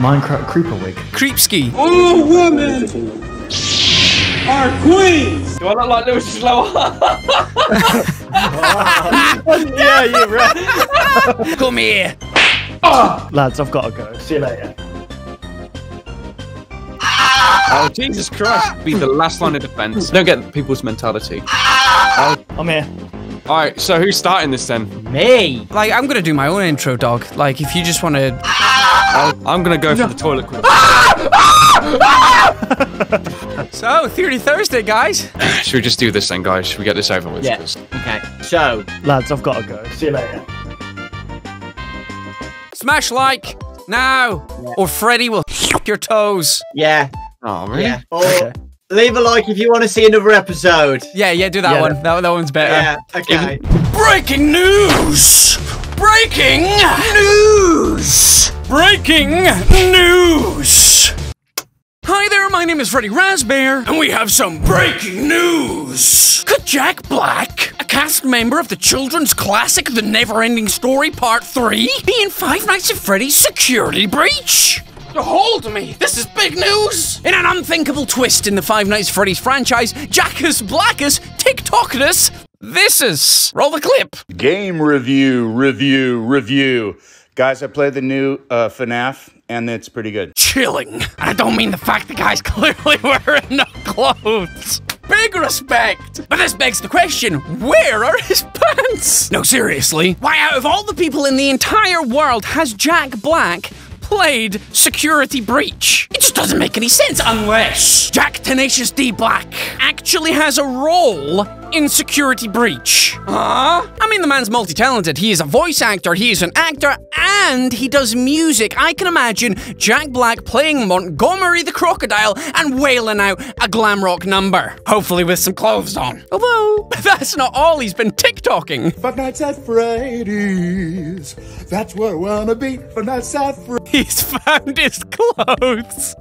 Minecraft creeper wig. Creepski. All women are queens. Do I look like Lewis Slower? yeah, you're right. Come here. Ah. Lads, I've got to go. See you later. oh, Jesus Christ. Be the last line of defense. Don't get people's mentality. Ah. I'm here. All right, so who's starting this then? Me. Like, I'm gonna do my own intro, dog. Like, if you just want to. I'm gonna go for the toilet. quiz. So, Theory Thursday, guys. Should we just do this then, guys? Should we get this over with? Yeah. 'Cause- Okay. So, Lads, I've got to go. See you later. Smash like now, or Freddy will your toes. yeah, Oh, really? yeah. Or Okay. Leave a like if you want to see another episode. Yeah, yeah, do that Yeah. one. That, that one's better. Yeah. Okay. Breaking news! Breaking news! Breaking news! Hi there, my name is Freddy Razbear, and we have some breaking news! Could Jack Black, a cast member of the children's classic The Neverending Story Part 3, be in Five Nights at Freddy's Security Breach? Hold me! This is big news! In an unthinkable twist in the Five Nights at Freddy's franchise, Jackus Blackus TikToked us. This is. Roll the clip. Game review, review, review. Guys, I played the new uh, FNAF, and it's pretty good. chilling. And I don't mean the fact the guy's clearly wearing no clothes. Big respect. But this begs the question where are his pants? No, seriously. Why, out of all the people in the entire world, has Jack Black played Security Breach? It just doesn't make any sense unless Jack Tenacious D Black actually has a role in Security Breach. Huh? I mean, the man's multi talented. He is a voice actor, he is an actor, and he does music. I can imagine Jack Black playing Montgomery the Crocodile and wailing out a glam rock number. Hopefully, with some clothes on. Although, that's not all he's been TikToking. Five Nights at Freddy's. That's where I wanna be. Five Nights at Freddy's. He's found his clothes.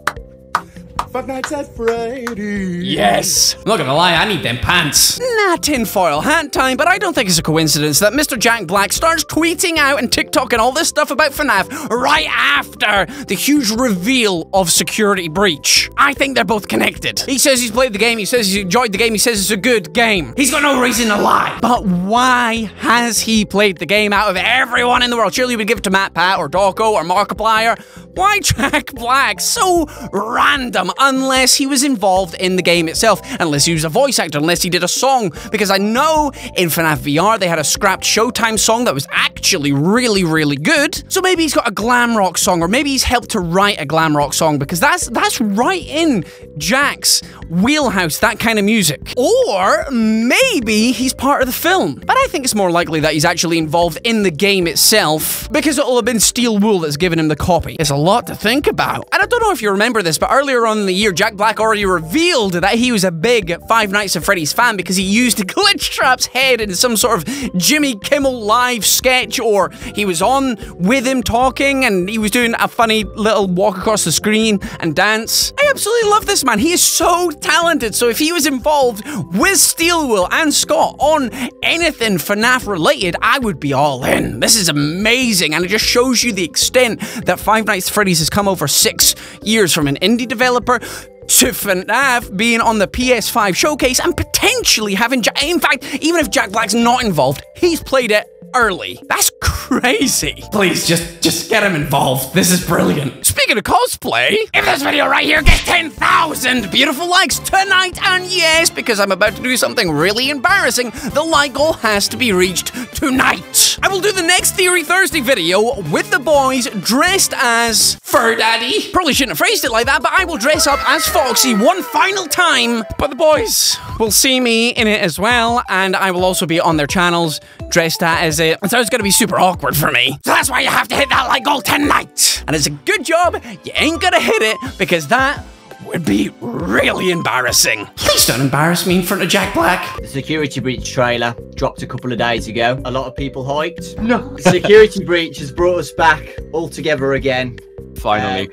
Five Nights at Freddy's. Yes. I'm not gonna lie, I need them pants. Nah, tinfoil hat time, but I don't think it's a coincidence that Mr. Jack Black starts tweeting out and TikToking all this stuff about FNAF right after the huge reveal of Security Breach. I think they're both connected. He says he's played the game, he says he's enjoyed the game, he says it's a good game. He's got no reason to lie. But why has he played the game out of everyone in the world? Surely we would give it to MatPat or Dawko or Markiplier. Why Jack Black? So random, unless he was involved in the game itself, unless he was a voice actor, unless he did a song. Because I know in FNAF VR they had a scrapped Showtime song that was actually really, really good. So maybe he's got a glam rock song, or maybe he's helped to write a glam rock song because that's that's right in Jack's wheelhouse, that kind of music. Or maybe he's part of the film. But I think it's more likely that he's actually involved in the game itself because it'll have been Steel Wool that's given him the copy. It's a lot to think about. And I don't know if you remember this, but earlier on in the year, Jack Black already revealed that he was a big Five Nights at Freddy's fan because he used Glitchtrap's head in some sort of Jimmy Kimmel live sketch, or he was on with him talking and he was doing a funny little walk across the screen and dance. I absolutely love this man. He is so talented. So if he was involved with Steel Wool and Scott on anything FNAF related, I would be all in. This is amazing, and it just shows you the extent that Five Nights Freddy's has come over six years from an indie developer to FNAF being on the PS5 showcase and potentially having. In fact, even if Jack Black's not involved, he's played it early. That's crazy. Please, just just get him involved. This is brilliant. Speaking of cosplay, if this video right here gets 10,000 beautiful likes tonight, and yes, because I'm about to do something really embarrassing, the like goal has to be reached tonight. I will do the next Theory Thursday video with the boys dressed as Fur Daddy. Probably shouldn't have phrased it like that, but I will dress up as Foxy one final time. But the boys will see me in it as well, and I will also be on their channels dressed as it. So it's gonna be super awkward for me. So that's why you have to hit that like goal tonight. And it's a good job you ain't gonna hit it because that would be really embarrassing. Please don't embarrass me in front of Jack Black. The Security Breach trailer dropped a couple of days ago. A lot of people hyped. No. The Security Breach has brought us back all together again. Finally.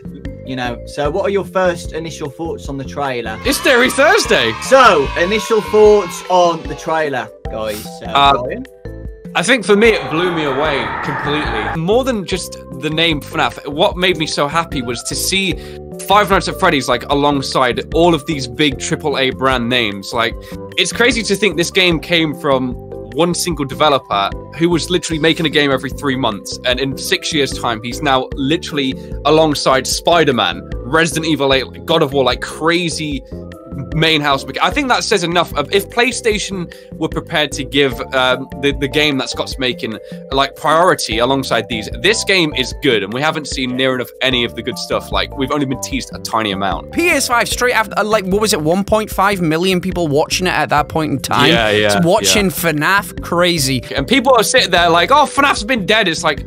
You know, so what are your first initial thoughts on the trailer? It's Theory Thursday. So, initial thoughts on the trailer, guys. So, Uh, I think for me, it blew me away completely. More than just the name FNAF, what made me so happy was to see Five Nights at Freddy's like alongside all of these big AAA brand names. Like, it's crazy to think this game came from one single developer who was literally making a game every three months. And in six years' time, he's now literally alongside Spider Man, Resident Evil 8, God of War, like crazy main house. I think that says enough. Of if PlayStation were prepared to give um, the the game that Scott's making like priority alongside these, this game is good, and we haven't seen near enough any of the good stuff. Like we've only been teased a tiny amount. PS5 straight after, uh, like, what was it, 1.5 million people watching it at that point in time? Yeah, yeah, So watching FNAF, crazy. And people are sitting there like, "Oh, FNAF's been dead." It's like,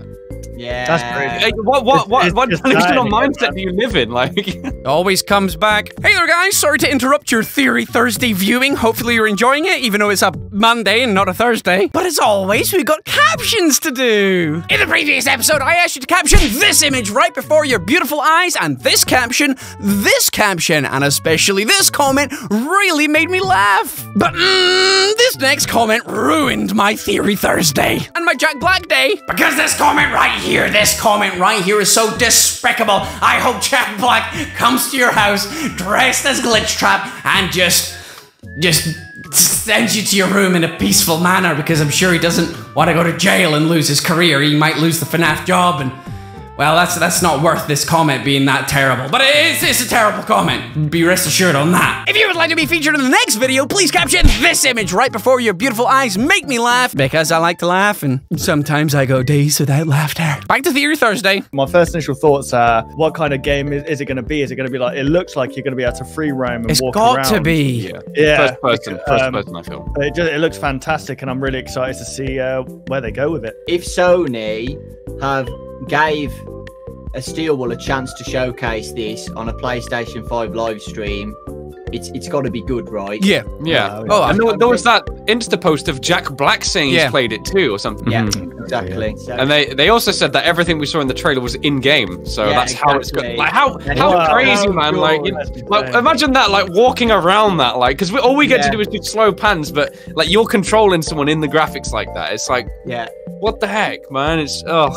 Yeah. That's crazy. hey, what what what It's- what it's delusional dying. mindset do you live in? Like, Always comes back. Hey there, guys. Sorry to interrupt your Theory Thursday viewing. Hopefully, you're enjoying it, even though it's a Monday and not a Thursday. But as always, we've got captions to do. In the previous episode, I asked you to caption this image right before your beautiful eyes, and this caption, this caption, and especially this comment really made me laugh. But mm, this next comment ruined my Theory Thursday and my Jack Black day because this comment right here, this comment right here is so despicable. I hope Jack Black comes to your house dressed as Glitch Trap and just, just sends you to your room in a peaceful manner because I'm sure he doesn't want to go to jail and lose his career. He might lose the FNAF job and. Well, that's that's not worth this comment being that terrible, but it is it's a terrible comment. Be rest assured on that. If you would like to be featured in the next video, please caption this image right before your beautiful eyes make me laugh because I like to laugh and sometimes I go days without laughter. Back to Theory Thursday. My first initial thoughts are, what kind of game is, is it going to be? Is it going to be like, it looks like you're going to be able to free roam and It's walk got to be. yeah, Yeah. first person, first Um, person. I feel. It, just, it looks fantastic, and I'm really excited to see uh, where they go with it. if Sony have gave a Steel Wool a chance to showcase this on a PlayStation 5 live stream, it's it's got to be good, right? Yeah. Yeah. Oh, and oh, there, there was that Insta post of Jack Black saying Yeah. he's played it too or something. Yeah, mm-hmm. exactly. So, And they, they also said that everything we saw in the trailer was in game, so Yeah, that's how it's exactly. good. Like how how Wow. crazy, How man! cool. Like, you- That's like imagine that, like walking around that, like because all we get to do is do slow pans, but like you're controlling someone in the graphics like that. It's like yeah, what the heck, man? It's oh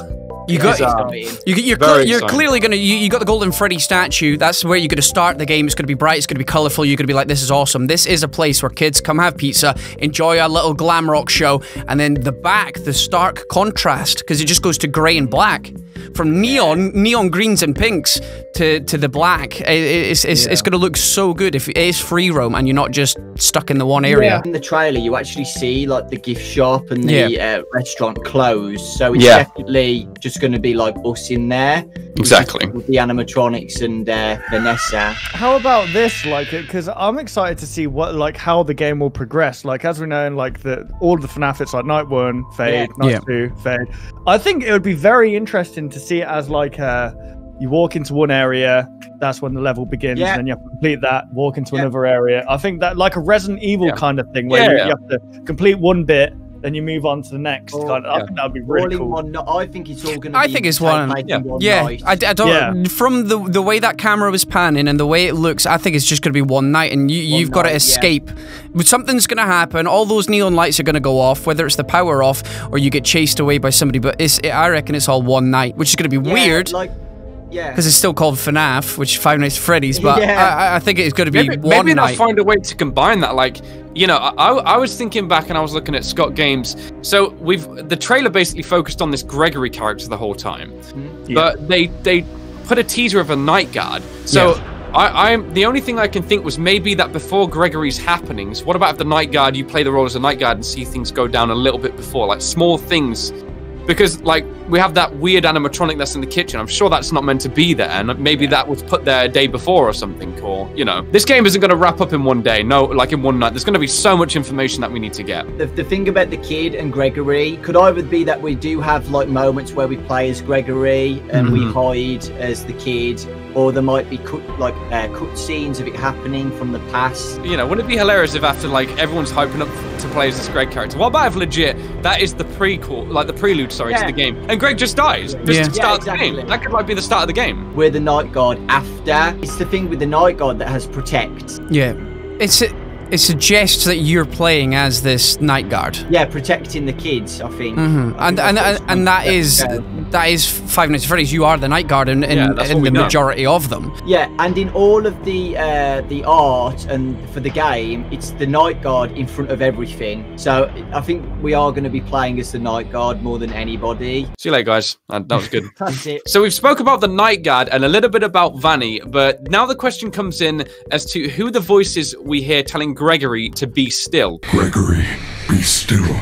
You got exciting. You, you're, Very cle- you're clearly gonna you, you got the golden Freddy statue. That's where you're gonna start the game. It's gonna be bright. It's gonna be colorful. You're gonna be like, this is awesome. This is a place where kids come have pizza, enjoy a little glam rock show, and then the back, the stark contrast, because it just goes to gray and black, from neon neon greens and pinks to to the black. I- I- it's it's, it's gonna look so good if it is free roam and you're not just stuck in the one area. In the trailer, you actually see like the gift shop and the uh, restaurant closed, so it's Yeah. definitely just going to be like us in there. Exactly. With the animatronics and uh, Vanessa. How about this? Like, because I'm excited to see what, like, how the game will progress. Like, as we know, in like the all of the FNAF, it's like night one, fade, Yeah. night Yeah. two, fade. I think it would be very interesting to see it as like uh you walk into one area, that's when the level begins, Yeah. and then you have to complete that, walk into Yeah. another area. I think that like a Resident Evil Yeah. kind of thing, where Yeah, you, yeah. you have to complete one bit, then you move on to the next. Oh, kind of, I think that would be really cool. one. no- I think it's all going to. I be think it's one- yeah. one Yeah, night. I, I don't. Yeah. From the the way that camera was panning and the way it looks, I think it's just going to be one night, and you, you've got to night, yeah. escape. Something's going to happen. All those neon lights are going to go off, whether it's the power off or you get chased away by somebody. But it's, I reckon it's all one night, which is going to be Yeah, weird Like, yeah. because it's still called FNAF, which Five Nights at Freddy's. But Yeah. I, I- I think it's going to be maybe, one maybe they'll find a way to combine that. Like, you know, I, I I was thinking back and I was looking at Scott Games. So we've the trailer basically focused on this Gregory character the whole time, mm-hmm. Yeah. but they they put a teaser of a night guard. So. I, I'm the only thing I can think was maybe that before Gregory's happenings. What about if the night guard you play the role as a night guard and see things go down a little bit before, like small things, because like we have that weird animatronic that's in the kitchen. I'm sure that's not meant to be there, and maybe that was put there a day before or something. Or you know, this game isn't going to wrap up in one day. No, like in one night. There's going to be so much information that we need to get. the, the thing about the kid and Gregory could either be that we do have like moments where we play as Gregory and we Mm-hmm. hide as the kid, or there might be cut like uh, cut scenes of it happening from the past. You know, wouldn't it be hilarious if after like everyone's hyping up to play as this Greg character? What about if legit that is the prequel, like the prelude, sorry, to the game, and Greg just dies just Yeah. to start Yeah, the game? That could like be the start of the game. We're the night guard after. It's the thing with the night guard that has protect. Yeah, it's it suggests that you're playing as this night guard. Yeah, protecting the kids. I think. Mhm. I And think and that's and, and that is Yeah. That is Five Nights at Freddy's. You are the night guard in, in, Yeah, in the know. majority of them. Yeah, and in all of the uh, the art and for the game, it's the night guard in front of everything. So I think we are going to be playing as the night guard more than anybody. See you later, guys. That, that was good. That's it. So we've spoke about the night guard and a little bit about Vanny, but now the question comes in as to who the voices we hear telling Gregory to be still. Gregory, be still.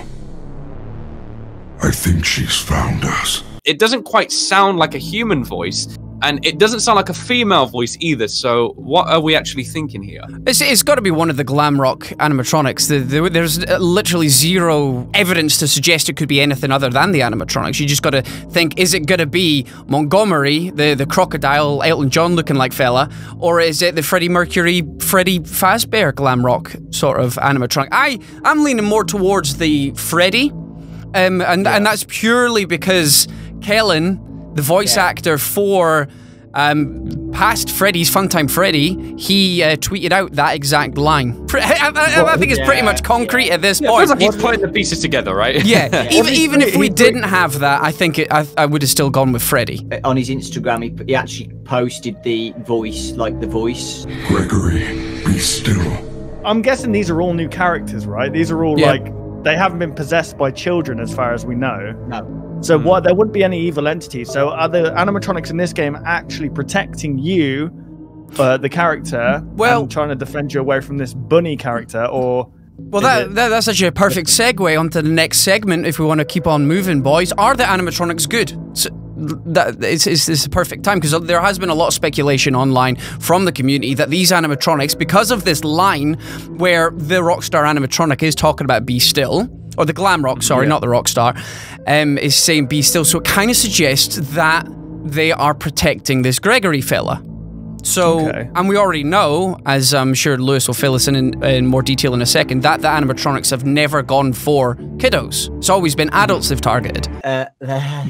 I think she's found us. It doesn't quite sound like a human voice, and it doesn't sound like a female voice either. So what are we actually thinking here? It's, it's got to be one of the glam rock animatronics. The, the, there's uh, literally zero evidence to suggest it could be anything other than the animatronics. You just got to think: is it going to be Montgomery, the the crocodile Elton John looking like fella, or is it the Freddie Mercury, Freddy Fazbear glam rock sort of animatronic? I I'm leaning more towards the Freddie, um, and and that's purely because Kellen, the voice actor for um, past Freddy's Funtime Freddy, he uh, tweeted out that exact line. Pre- I, I- I think it's pretty much concrete at this Yeah, point. like he's putting the pieces together, right? yeah, even even if we didn't have that, I think it, I, I would have still gone with Freddy. On his Instagram, he, he actually posted the voice, like the voice. Gregory, be still. I'm guessing these are all new characters, right? These are all Yeah. like they haven't been possessed by children, as far as we know. No. So what? There wouldn't be any evil entities. So are the animatronics in this game actually protecting you, uh, the character, Well- and trying to defend you away from this bunny character, or Well, that, that that's actually a perfect segue onto the next segment. If we want to keep on moving, boys, are the animatronics good? So, that it's, it's, it's a perfect time because there has been a lot of speculation online from the community that these animatronics, because of this line where the Rockstar animatronic is talking about "Be Still," or the Glam Rock, sorry, not the Rockstar, um, is saying "Be Still," so it kind of suggests that they are protecting this Gregory fella. So, Okay. and we already know, as I'm sure Lewis will fill us in, in in more detail in a second, that the animatronics have never gone for kiddos. It's always been adults they've targeted. Uh,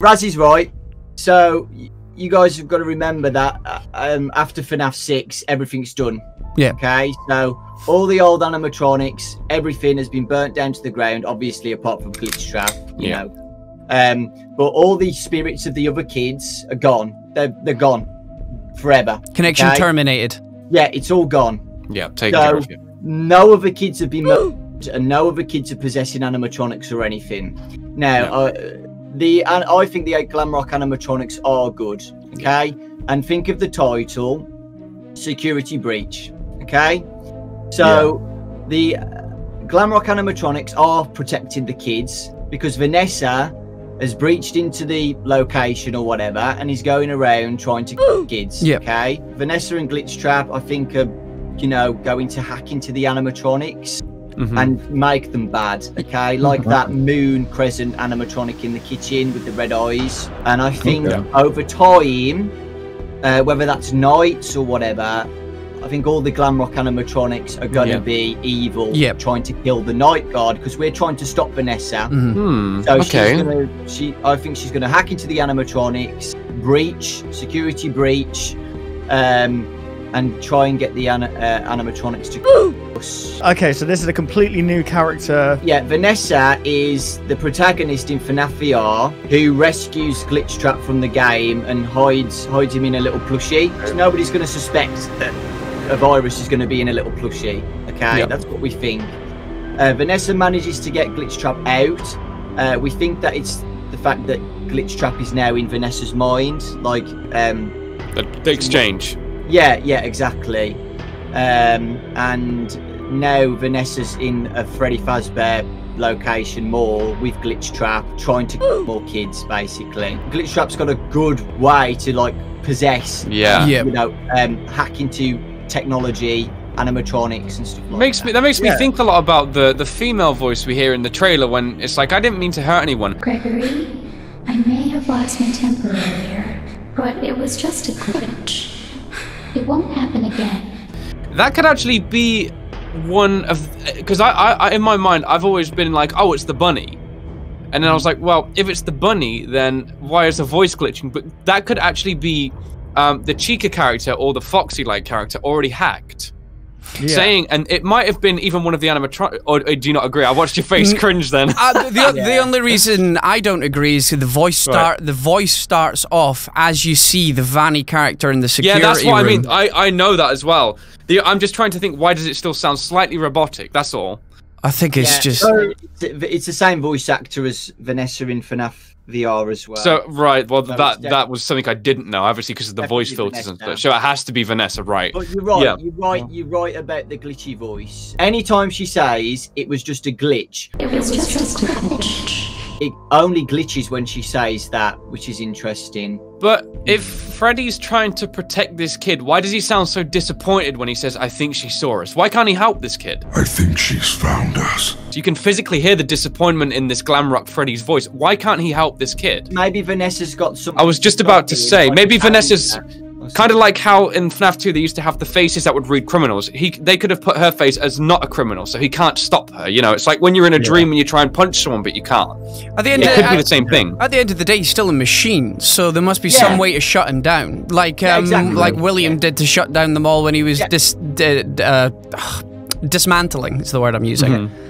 Raz is right. So y- you guys have got to remember that uh, um, after FNAF 6, everything's done. Yeah. Okay, so all the old animatronics, everything has been burnt down to the ground, obviously, apart from Glitch Trap, you Yeah. know. Um, but all the spirits of the other kids are gone. They're, they're gone forever. Connection Okay? terminated. Yeah, it's all gone. Yeah, take So- care of you. No other kids have been murdered, and no other kids are possessing animatronics or anything. Now, Yeah. uh, the and I think the Glamrock animatronics are good. Okay, and think of the title, security breach. Okay, so the uh, Glamrock animatronics are protecting the kids because Vanessa has breached into the location or whatever and is going around trying to kill kids. Yep. Okay, Vanessa and Glitch Trap, I think, are you know going to hack into the animatronics Mhm. and make them bad. Okay, like that moon crescent animatronic in the kitchen with the red eyes. And I think Okay. over time, uh, whether that's nights or whatever, I think all the glam rock animatronics are going to Yeah. be evil, Yep. trying to kill the night guard because we're trying to stop Vanessa. Mhm. Hmm. So okay. she's gonna, she, I think she's going to hack into the animatronics, breach, security breach, um, and try and get the ana- uh, animatronics to. us. okay, so this is a completely new character. Yeah, Vanessa is the protagonist in FNAF VR who rescues Glitchtrap from the game and hides hides him in a little plushie. So nobody's going to suspect that a virus is going to be in a little plushie. Okay, Yeah. that's what we think. Uh, Vanessa manages to get Glitchtrap out. Uh, we think that it's the fact that Glitchtrap is now in Vanessa's mind. Like, um, The, the exchange. Yeah, yeah, exactly. Um, and now Vanessa's in a Freddy Fazbear location mall with Glitch Trap, trying to kill more kids, basically. Glitch Trap's got a good way to like possess, Yeah. Yeah. you know, um, hack into technology, animatronics, and stuff like Makes that. me that makes me think a lot about the the female voice we hear in the trailer when it's like I didn't mean to hurt anyone. Gregory, I may have lost my temper earlier, but it was just a glitch. It won't happen again. That could actually be one of because I, I, I in my mind I've always been like oh it's the bunny, and then I was like well if it's the bunny then why is the voice glitching? But that could actually be um, the Chica character or the Foxy like character already hacked. Yeah. saying, and it might have been even one of the animatronics. Or, or do you not agree? I watched your face cringe then. Uh, the, the, the only reason I don't agree is the voice start. The voice starts off as you see the Vanny character in the security. yeah, that's what I mean. I, I know that as well. The, I'm just trying to think. Why does it still sound slightly robotic? That's all. I think it's Yeah, just. so it's, it's the same voice actor as Vanessa in FNAF VR as well. So right, well So that that was something I didn't know, obviously because of the voice Definitely filters and stuff. So it has to be Vanessa, right? But you're right. Yeah. You're right. You're right about the glitchy voice. Anytime she says it was just a glitch, It was just a glitch. It only glitches when she says that, which is interesting. But if Freddy's trying to protect this kid, why does he sound so disappointed when he says, "I think she saw us"? Why can't he help this kid? I think she's found us. So you can physically hear the disappointment in this glam rock Freddy's voice. Why can't he help this kid? Maybe Vanessa's got some. I was just about to say, maybe Vanessa's kind of like how in FNAF 2 they used to have the faces that would read criminals. He they could have put her face as not a criminal, so he can't stop her. You know, it's like when you're in a dream and you try and punch someone, but you can't. At the end, It of, could be the same thing. at the end of the day, he's still a machine, so there must be Yeah. some way to shut him down, like Yeah, um, exactly. like William did to shut down the mall when he was Yeah. dis- d- d- uh, dismantling. Is the word I'm using. Mm-hmm.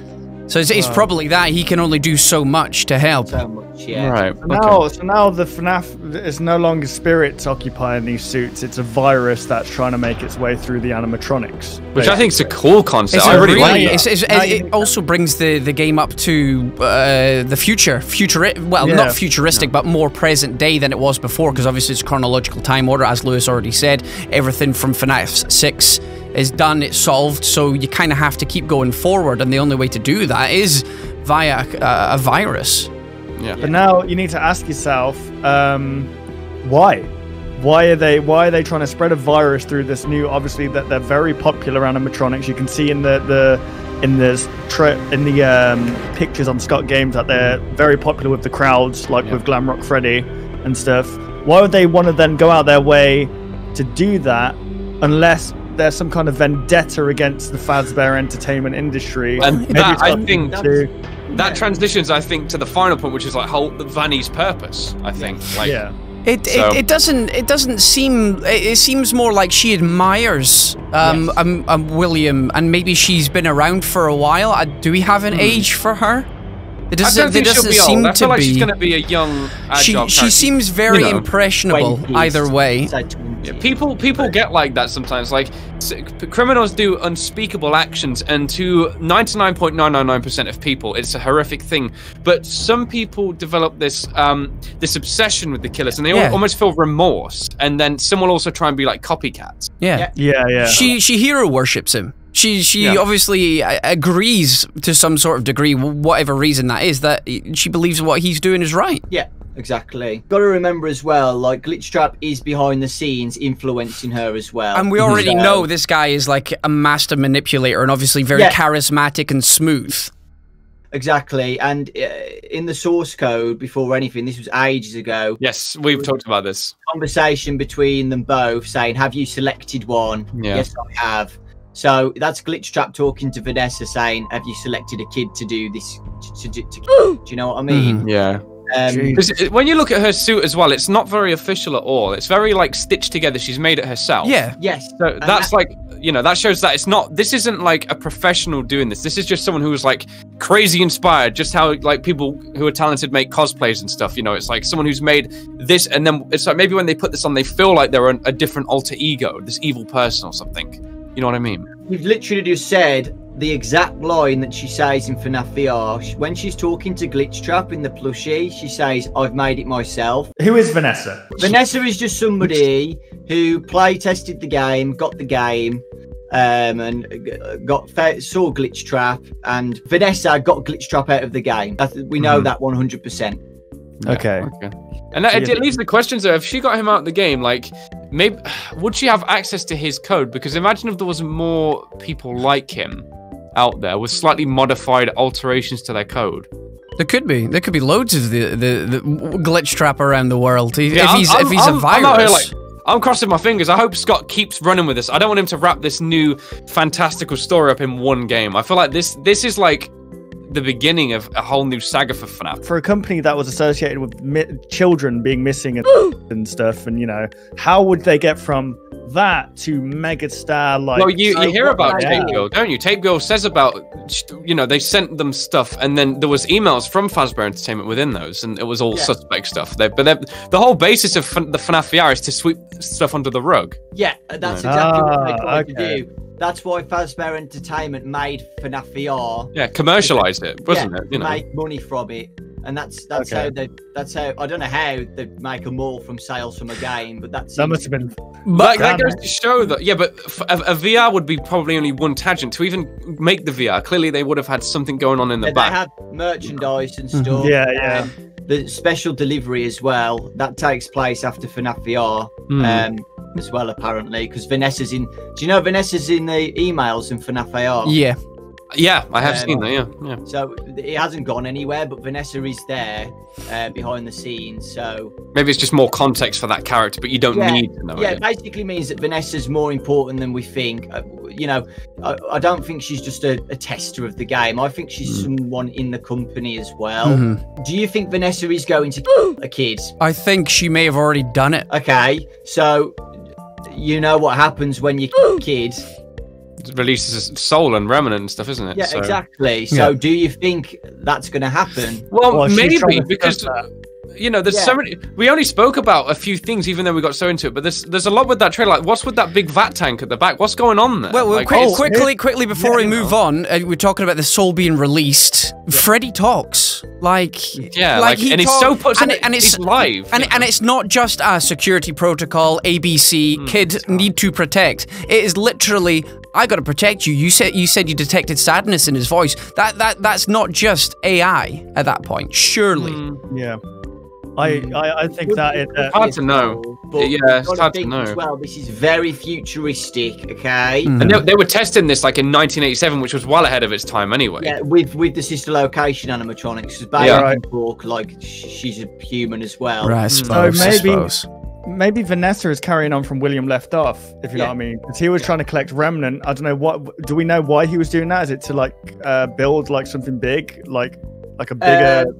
So it's, it's probably that he can only do so much to help. so much. Yeah. Right. So now, so now the FNAF is no longer spirits occupying these suits. It's a virus that's trying to make its way through the animatronics. Which I think is a cool concept. It's I a really really, like that. it's, it's, it, it also brings the, the game up to uh, the future, future. Well, Yeah. not futuristic, but more present day than it was before, because obviously it's chronological time order, as Lewis already said. Everything from FNAF six is done, it's solved, so you kind of have to keep going forward, and the only way to do that is via a, a virus. But now you need to ask yourself, um, why? Why are they? Why are they trying to spread a virus through this new? Obviously, that they're very popular animatronics. You can see in the the in the tra- in the um, pictures on Scott Games that they're very popular with the crowds, like with Glamrock Freddy and stuff. Why would they want to then go out their way to do that unless there's some kind of vendetta against the Fazbear entertainment industry? And that, I think to- that transitions, I think, to the final point, which is like whole Vanny's purpose. I think, like, yeah. It, So- it, it doesn't it doesn't seem it, it seems more like she admires um, um, um William and maybe she's been around for a while. Uh, do we have an age for her? It I doesn't, don't think it she'll doesn't be seem old. I to feel like be. she's going to be a young, she she character. seems very You know. impressionable either way. Yeah, people people get like that sometimes. Like criminals do unspeakable actions, and to 99.999% of people, it's a horrific thing. But some people develop this um this obsession with the killers, and they Yeah. almost feel remorse. And then some will also try and be like copycats. Yeah. Yeah, yeah. She she hero worships him. She she Yeah. obviously uh, agrees to some sort of degree, whatever reason that is, that she believes what he's doing is right. Yeah, exactly. Got to remember as well, like Glitchtrap is behind the scenes influencing her as well. And we already So- know this guy is like a master manipulator and obviously very Yeah. charismatic and smooth. Exactly, and uh, in the source code before anything, this was ages ago. Yes, we've talked about this. Conversation between them both saying, "Have you selected one?" Yeah. Yes, I have. So that's Glitchtrap talking to Vanessa saying, "Have you selected a kid to do this?" To, to, to, do you know what I mean? Yeah. Um, it- when you look at her suit as well, it's not very official at all. It's very like stitched together. She's made it herself. Yeah. yes, So and that's that- like, you know, that shows that it's not, this isn't like a professional doing this. This is just someone who's like crazy inspired, just how like people who are talented make cosplays and stuff. You know, it's like someone who's made this and then it's like maybe when they put this on, they feel like they're an, a different alter ego, this evil person or something. You know what I mean? You've literally just said the exact line that she says in FNAF VR. When she's talking to Glitchtrap in the plushie, she says, I've made it myself. Who is Vanessa? Vanessa is just somebody who play tested the game, got the game, um, and got fa- saw Glitchtrap, and Vanessa got Glitchtrap out of the game. That's, we know Mhm. that 100%. Okay. Okay. And that, So it leaves the question so if she got him out of the game, like maybe would she have access to his code? Because imagine if there was more people like him out there with slightly modified alterations to their code. There could be. There could be loads of the, the, the glitch trap around the world. If, Yeah, he's I'm- if he's a I'm- virus. I'm like- I'm crossing my fingers. I hope Scott keeps running with this. I don't want him to wrap this new fantastical story up in one game. I feel like this this is like the beginning of a whole new saga for FNAF. For a company that was associated with mi- children being missing and, and stuff, and you know, how would they get from that to megastar like. well, you, so you hear what about they Tape do- Girl, don't you? Tape Girl says about, you know, they sent them stuff, and then there was emails from Fazbear Entertainment within those, and it was all Yeah. suspect stuff. They, but the whole basis of F- the FNAF VR is to sweep stuff under the rug. Yeah, that's Right. exactly what they Ah, tried okay. to do. That's why Fazbear Entertainment made FNAF VR. Yeah, commercialized it, wasn't yeah, it? You know, make money from it, and that's that's Okay. how they that's how I don't know how they make a more from sales from a game, but that's That must have been. But that Damn goes to show that, yeah, but a VR would be probably only one tangent to even make the VR. Clearly, they would have had something going on in the Yeah, back. They have merchandise and Mhm. stuff. Yeah, yeah. um, the special delivery as well that takes place after FNAF VR Hmm. um, as well, apparently, because Vanessa's in. Do you know Vanessa's in the emails in FNAF VR? Yeah. yeah, I have um, seen that. Yeah, yeah. So it hasn't gone anywhere, but Vanessa is there uh, behind the scenes. So Maybe it's just more context for that character, but you don't Yeah, need to know yeah, it. it basically means that Vanessa's more important than we think. Uh, you know, I, I don't think she's just a, a tester of the game. I think she's Hmm. someone in the company as well. Mhm. Do you think Vanessa is going to kill a kid? I think she may have already done it. Okay, so you know what happens when you kid. Releases his soul and remnant and stuff, isn't it? Yeah, So- exactly. So Yeah. do you think that's going to happen? Well, Well, maybe because discuss you know, there's Yeah. so many. We only spoke about a few things, even though we got so into it. But there's there's a lot with that trailer. Like, what's with that big vat tank at the back? What's going on there? Well, well Like, quick, it's- quickly, quickly before we you move on, uh, we're talking about the soul being released. Freddy talks like Yeah, like, he and he's so put, and, and, it- and it's live, and you and it's not just a security protocol ABC Hmm, kid need to protect. It is literally I got to protect you. You said you said you detected sadness in his voice. That that that's not just AI at that point. Surely. Hmm. Yeah. I, I, I think that it. Uh, hard to know. But Yeah, you've it's gotta hard to know. As well, this is very futuristic. Okay. Mm. And they, they were testing this like in 1987, which was well ahead of its time anyway. Yeah, with with the sister location animatronics, because Bailey Yeah. can talk like she's a human as well. Right, I So suppose. I maybe- suppose. maybe Vanessa is carrying on from William left off, if you know what I mean. Because he was trying to collect remnant. I don't know what. Do we know why he was doing that? Is it to like uh, build like something big, like like a bigger? Uh,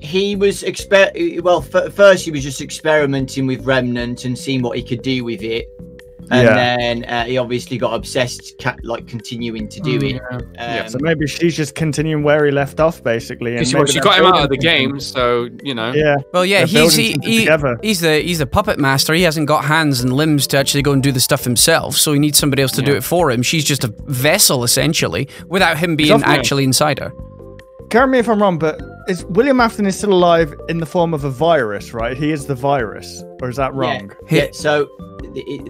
he was exper- well f- first he was just experimenting with remnant and seeing what he could do with it and Yeah. then uh, he obviously got obsessed ca- like continuing to do it um, Yeah. so maybe she's just continuing where he left off, basically. And She, maybe she got him out of the something. game, so you know. Yeah. Well, yeah, he's building he, he- he's the he's the puppet master. He hasn't got hands and limbs to actually go and do the stuff himself, so he needs somebody else to do it for him. She's just a vessel essentially, without him being Definitely. actually inside her. Correct me if I'm wrong, but is William Afton is still alive in the form of a virus, right? He is the virus, or is that wrong? yeah yeah. so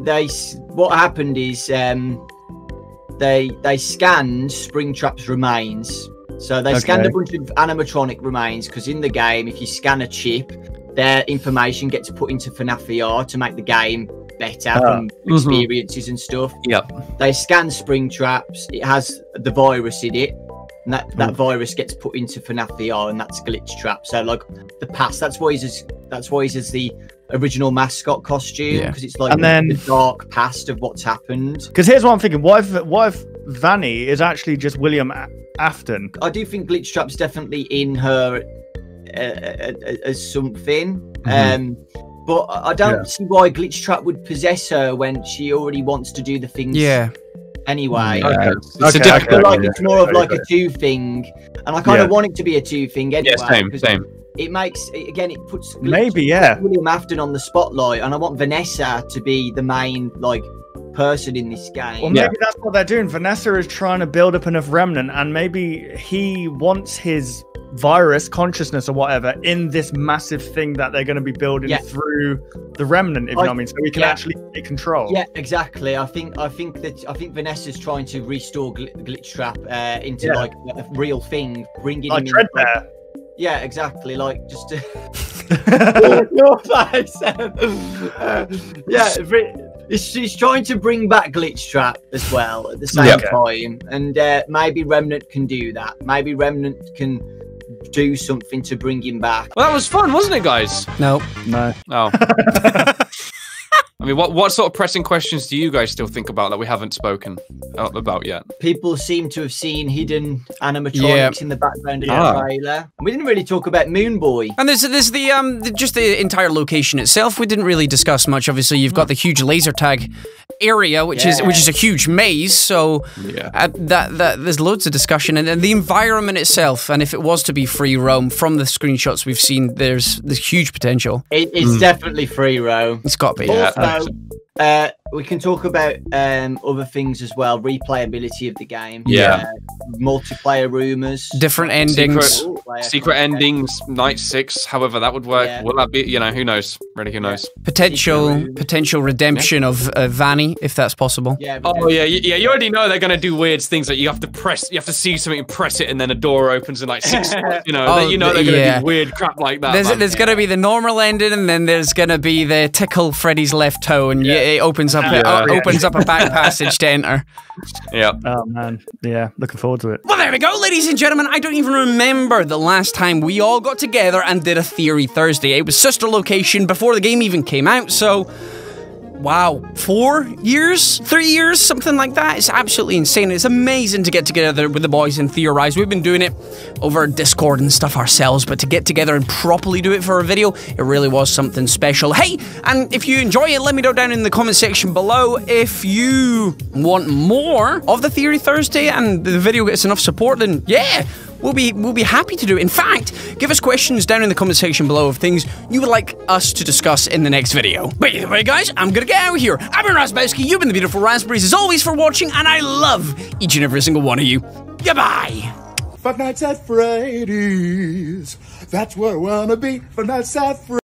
they what happened is um they they scanned springtrap's remains so they scanned a bunch of animatronic remains because in the game if you scan a chip their information gets put into FNAF VR to make the game better Ah. from Mhm. experiences and stuff Yep. they scan Springtraps. It has the virus in it, and that, that virus gets put into FNAF VR, and that's Glitch Trap. So like the past. That's why he's as, that's why he's as the original mascot costume Yeah. because it's like And the, then- the dark past of what's happened. Because here's what I'm thinking: what if what if Vanny is actually just William A- Afton? I do think Glitch Trap's definitely in her uh, uh, uh, as something. Um, but I I don't Yeah. see why Glitch Trap would possess her when she already wants to do the things Yeah, anyway. Mm, okay. It's Okay, a I difficult okay, like yeah, it's more of like a two thing, and I kind Yeah. of want it to be a two thing anyway. Yeah, same, 'cause same. It makes again, it puts Glitch- Maybe, yeah. William Afton on the spotlight, and I want Vanessa to be the main like person in this game. Well, maybe that's what they're doing. Vanessa is trying to build up enough remnant, and maybe he wants his virus consciousness or whatever in this massive thing that they're going to be building Yeah. through the remnant. If you know what I mean, so we can yeah. actually take control. yeah, exactly. I think I think that I think Vanessa's trying to restore Gl- Glitch Trap uh, into Yeah. like a real thing, bringing like him in. Yeah, exactly. Like just to your face. Uh, yeah, re- she's trying to bring back Glitch Trap as well at the same Yep. time, and uh, maybe Remnant can do that. Maybe Remnant can do something to bring him back. Well, that was fun, wasn't it, guys? no. no. Oh. I mean, what what sort of pressing questions do you guys still think about that we haven't spoken about yet? People seem to have seen hidden animatronics Yeah. in the background of Ah. the trailer. We didn't really talk about Moon Boy. And there's there's the um the, just the entire location itself. We didn't really discuss much. Obviously, you've got the huge laser tag area, which is which is a huge maze. So Yeah. uh, that that there's loads of discussion, and then the environment itself. And if it was to be free roam, from the screenshots we've seen, there's there's huge potential. It, it's definitely free roam. It's got to be. Yeah. Also, uh, we can talk about um, other things as well. Replayability of the game. Yeah. Uh, multiplayer rumors. Different endings. Secret- Multiplayer Secret endings, night six, however that would work. Yeah. Will that be? You know, who knows? Really, who knows? Potential potential redemption of uh, Vanny, if that's possible. Yeah. Oh yeah, y- yeah. You already know they're gonna do weird things that you have to press. You have to see something and press it, and then a door opens in like six. you know, Oh, you know they're gonna yeah. do weird crap like that. There's, man. there's gonna be the normal ending, and then there's gonna be the tickle Freddy's left toe, and yeah. It opens up Yeah. uh, opens up a back passage to enter. yeah. Oh man, yeah, looking forward to it. Well, there we go, ladies and gentlemen. I don't even remember the last time we all got together and did a Theory Thursday. It was sister location before the game even came out, so. Wow, four years, three years, something like that. It's absolutely insane. It's amazing to get together with the boys and theorize. We've been doing it over Discord and stuff ourselves, but to get together and properly do it for a video, it really was something special. Hey, and if you enjoy it, let me know down in the comment section below if you want more of the Theory Thursday and the video gets enough support. Then yeah, we'll be we'll be happy to do it. In fact, give us questions down in the comment section below of things you would like us to discuss in the next video. But either way, guys, I'm gonna get out of here. I've been Raspberry. You've been the beautiful Raspberries as always for watching, and I love each and every single one of you. Goodbye. Five Nights at Freddy's. That's where I wanna be. Five Nights at Freddy's.